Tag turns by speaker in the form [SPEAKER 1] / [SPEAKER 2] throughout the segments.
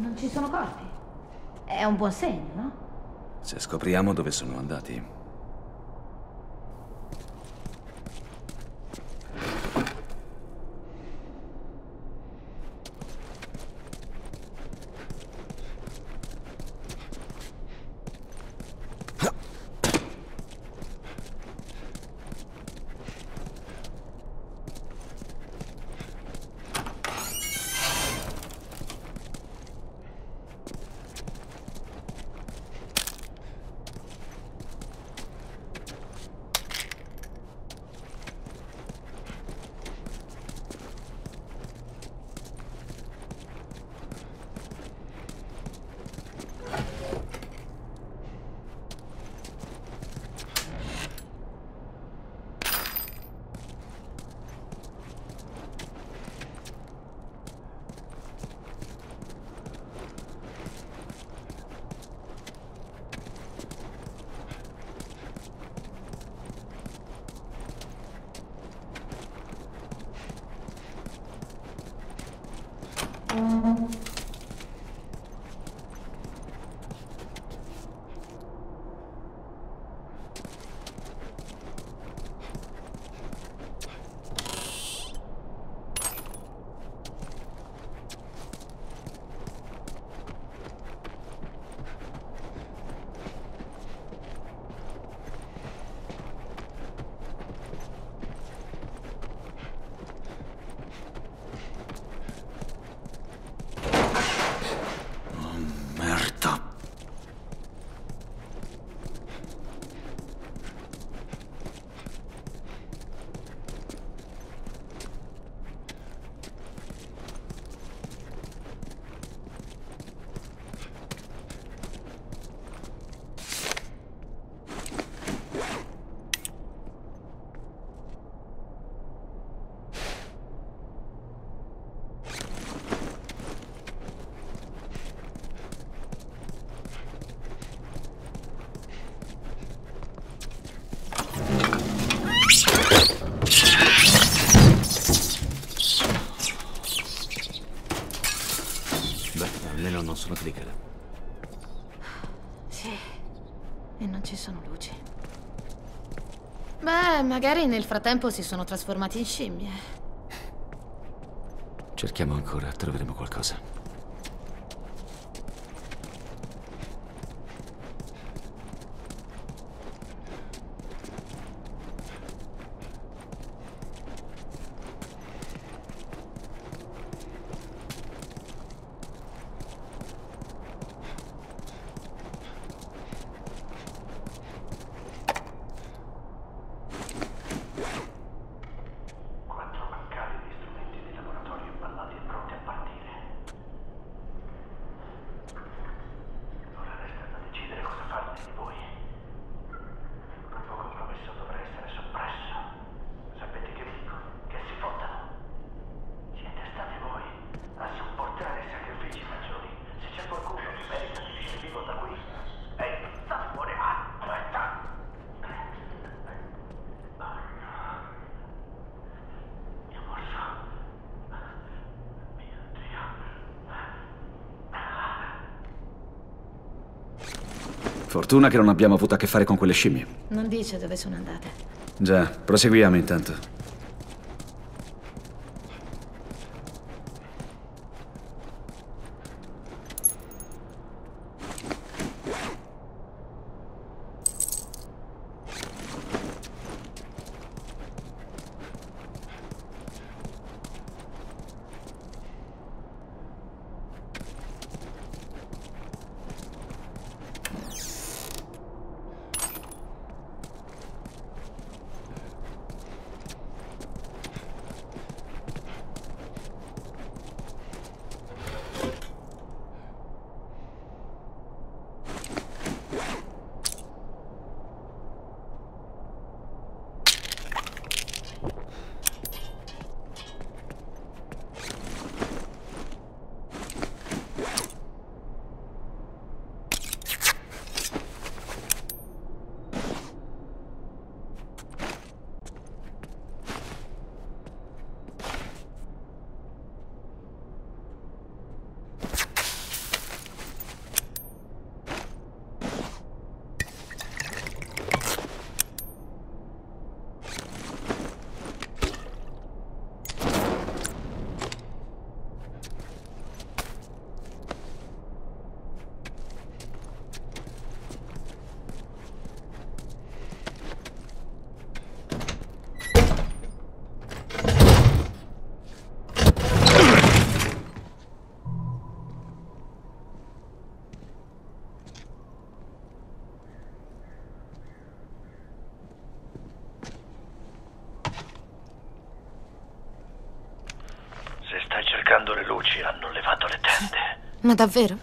[SPEAKER 1] Non ci sono corpi. È un buon segno, no?
[SPEAKER 2] Se scopriamo dove sono andati. Hum.
[SPEAKER 1] Magari nel frattempo si sono trasformati in scimmie.
[SPEAKER 2] Cerchiamo ancora, troveremo qualcosa. Fortuna che non abbiamo avuto a che fare con quelle scimmie.
[SPEAKER 1] Non dice dove sono andate.
[SPEAKER 2] Già, proseguiamo intanto. quando le luci hanno levato le tende. Ma davvero?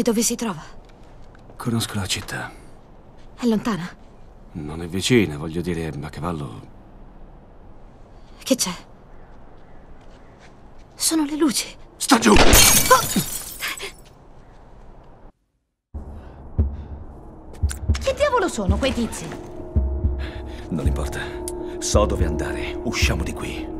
[SPEAKER 1] Sai dove si trova?
[SPEAKER 3] Conosco la città.
[SPEAKER 1] È lontana?
[SPEAKER 3] Non è vicina, voglio dire, a cavallo.
[SPEAKER 1] Che c'è? Sono le luci.
[SPEAKER 3] Sta giù!
[SPEAKER 1] Che diavolo sono quei tizi?
[SPEAKER 3] Non importa. So dove andare. Usciamo di qui.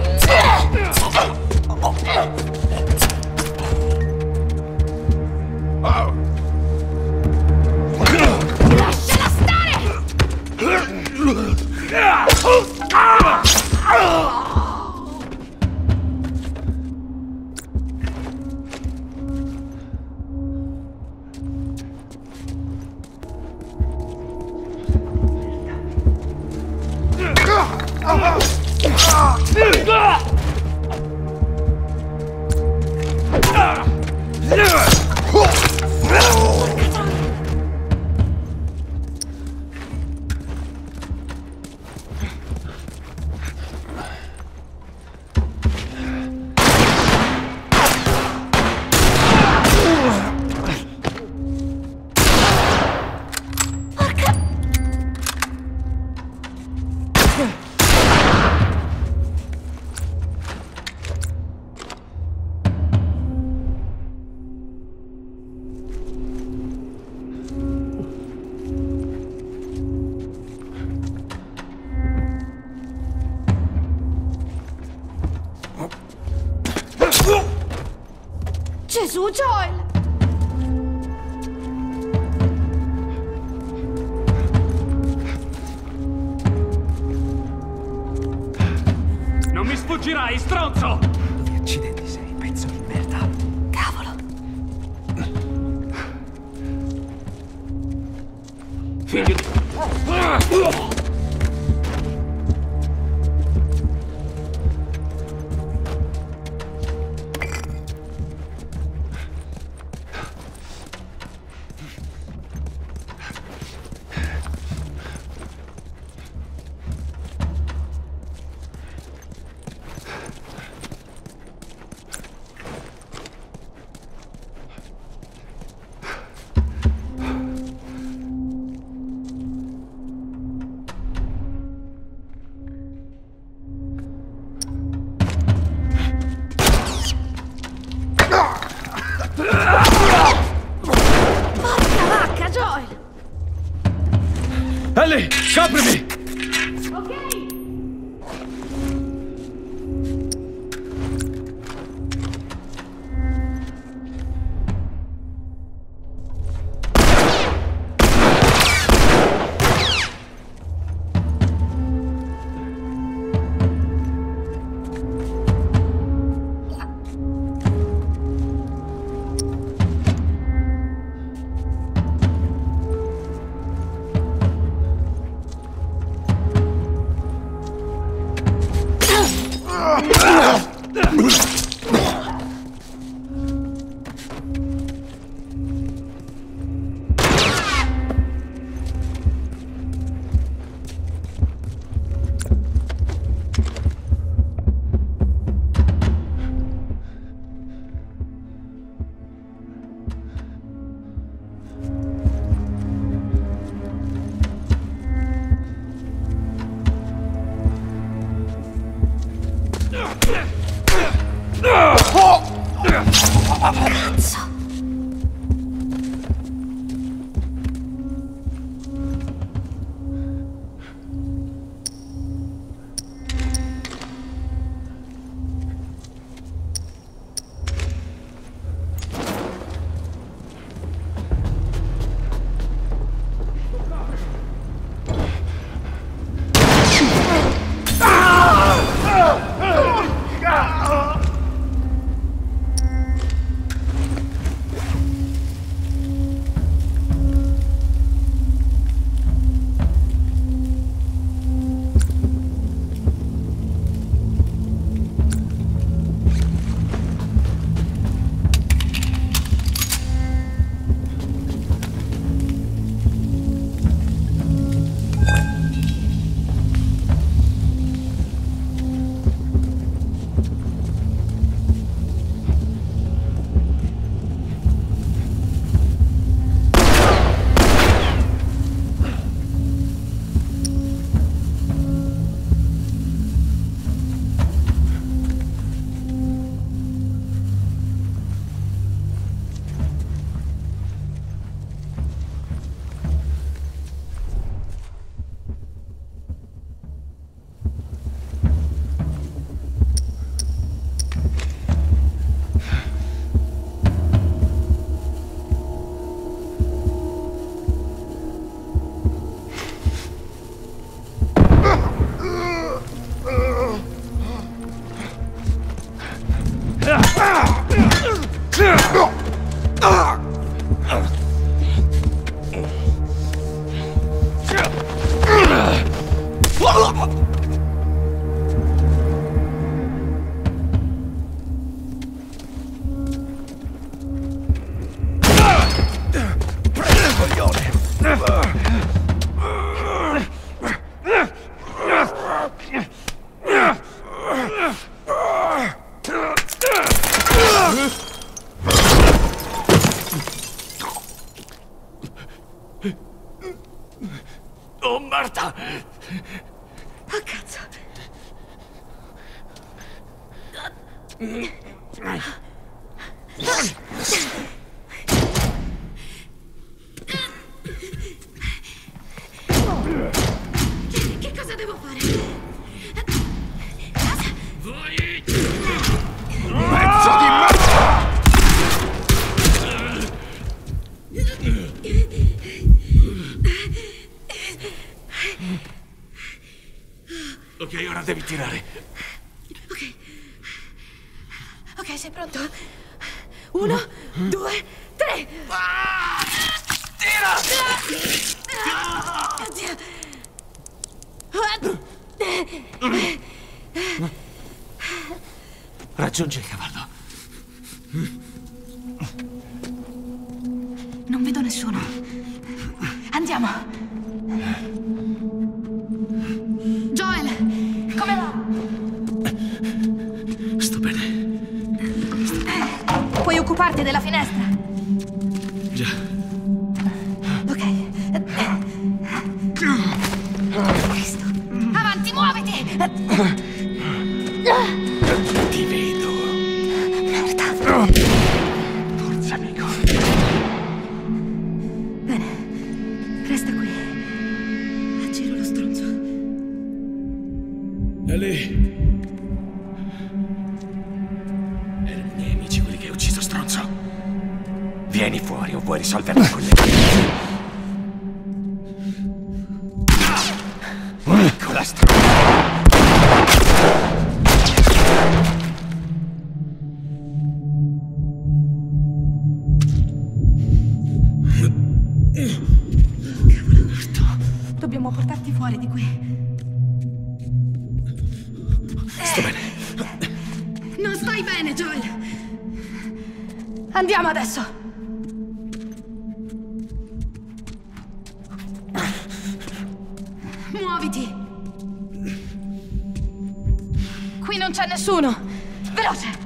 [SPEAKER 1] Gesù, Joel!
[SPEAKER 4] Non mi sfuggirai, stronzo!
[SPEAKER 3] Ok, ora devi tirare.
[SPEAKER 1] Ok. Ok, sei pronto? Uno, due, tre.
[SPEAKER 3] Tira!
[SPEAKER 1] Oddio.
[SPEAKER 3] Raggiungi il cavallo.
[SPEAKER 1] Non vedo nessuno. Andiamo. Occuparti della finestra?
[SPEAKER 3] Già.
[SPEAKER 1] Dobbiamo portarti fuori di qui.
[SPEAKER 3] Sto bene.
[SPEAKER 1] Non stai bene, Joel. Andiamo adesso. Muoviti. Qui non c'è nessuno. Veloce.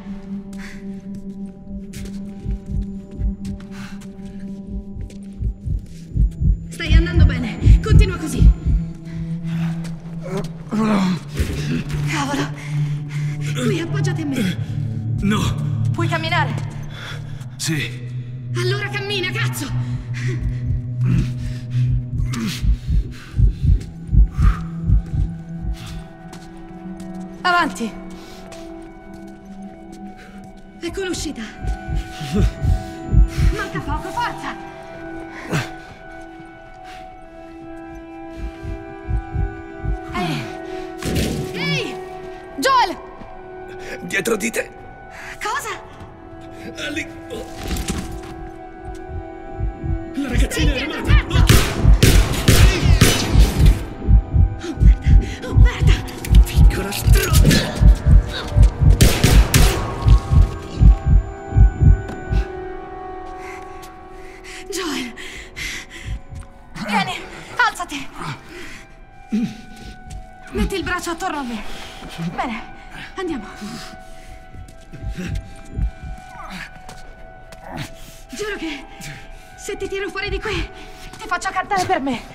[SPEAKER 4] Sì.
[SPEAKER 1] Allora cammina, cazzo! Avanti! Ecco l'uscita! Manca poco, forza! Ehi! Ehi! Joel!
[SPEAKER 3] Dietro di te!
[SPEAKER 1] Il braccio attorno a me. Bene, andiamo. Giuro che se ti tiro fuori di qui, ti faccio cantare per me.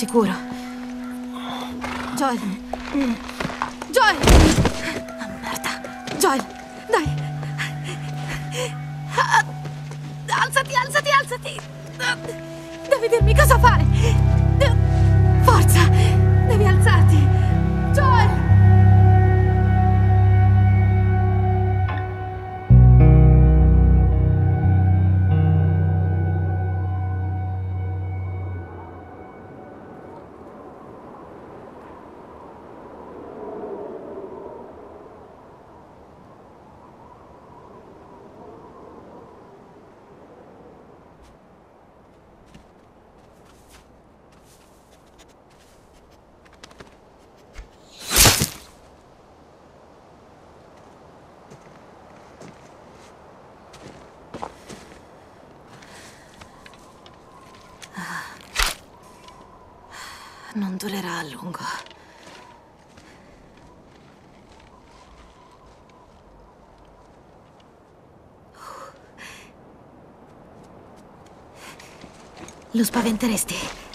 [SPEAKER 1] sicuro. Joel. Joel! Ah, merda. Joel, dai. Ah, Alzati, alzati, alzati. Devi dirmi cosa fare. Durerà a lungo. Lo spaventeresti?